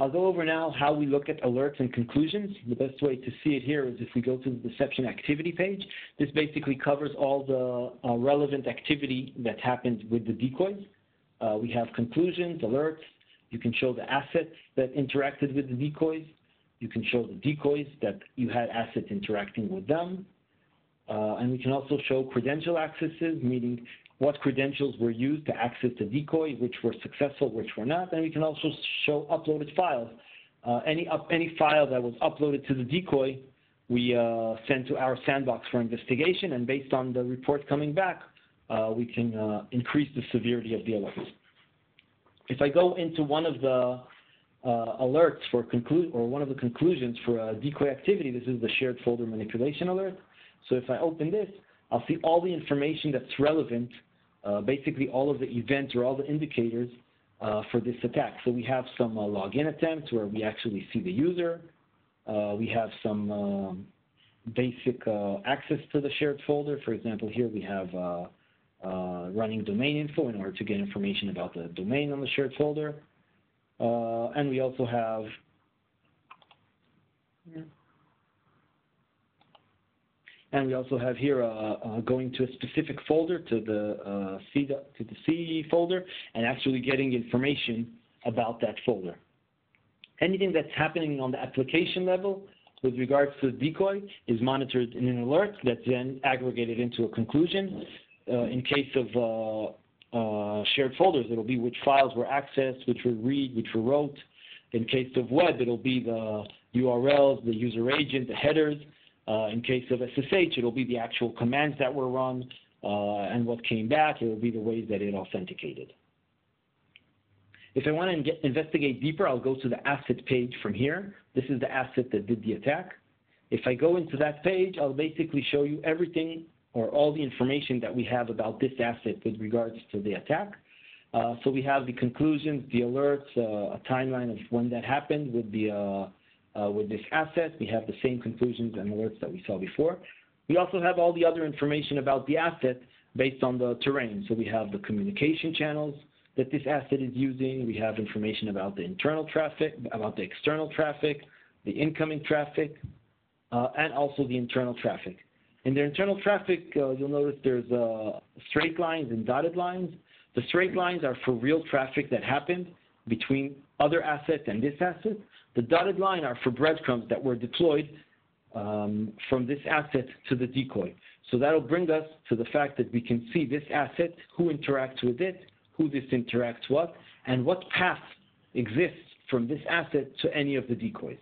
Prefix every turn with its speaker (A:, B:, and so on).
A: I'll go over now how we look at alerts and conclusions. The best way to see it here is if we go to the deception activity page. This basically covers all the uh, relevant activity that happened with the decoys. Uh, we have conclusions, alerts. You can show the assets that interacted with the decoys. You can show the decoys that you had assets interacting with them. Uh, and we can also show credential accesses, meaning what credentials were used to access the decoy, which were successful, which were not. And we can also show uploaded files. Uh, any, up, any file that was uploaded to the decoy, we uh, send to our sandbox for investigation, and based on the report coming back, uh, we can uh, increase the severity of the alerts. If I go into one of the uh, alerts for conclude or one of the conclusions for a decoy activity, this is the shared folder manipulation alert. So if I open this, I'll see all the information that's relevant, uh, basically all of the events or all the indicators uh, for this attack. So we have some uh, login attempts where we actually see the user. Uh, we have some um, basic uh, access to the shared folder. For example, here we have uh, running domain info in order to get information about the domain on the shared folder. and we also have and we also have here uh, uh, going to a specific folder to the uh, C to the C folder and actually getting information about that folder. Anything that's happening on the application level with regards to the decoy is monitored in an alert that's then aggregated into a conclusion. Uh, in case of uh, uh, shared folders, it'll be which files were accessed, which were read, which were wrote. In case of web, it'll be the URLs, the user agent, the headers, in case of SSH, it'll be the actual commands that were run uh, and what came back. It will be the ways that it authenticated. If I want to investigate deeper, I'll go to the asset page from here. This is the asset that did the attack. If I go into that page, I'll basically show you everything or all the information that we have about this asset with regards to the attack. Uh, so we have the conclusions, the alerts, uh, a timeline of when that happened with the uh, uh, with this asset. We have the same conclusions and alerts that we saw before. We also have all the other information about the asset based on the terrain. So we have the communication channels that this asset is using. We have information about the internal traffic, about the external traffic, the incoming traffic, uh, and also the internal traffic. In the internal traffic, uh, you'll notice there's uh, straight lines and dotted lines. The straight lines are for real traffic that happened between other assets and this asset. The dotted line are for breadcrumbs that were deployed um, from this asset to the decoy. So that'll bring us to the fact that we can see this asset, who interacts with it, who this interacts with, and what path exists from this asset to any of the decoys.